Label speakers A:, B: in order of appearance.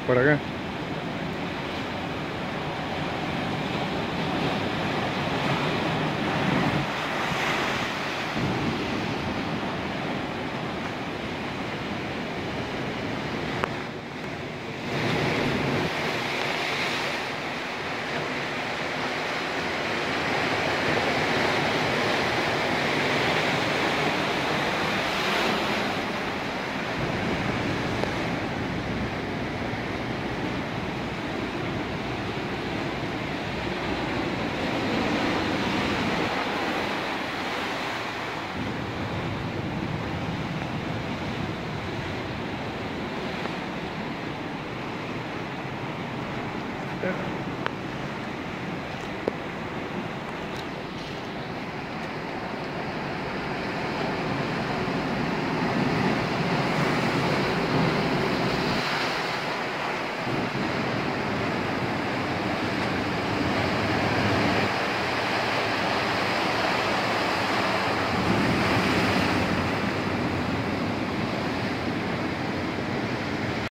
A: Por acá. Yeah.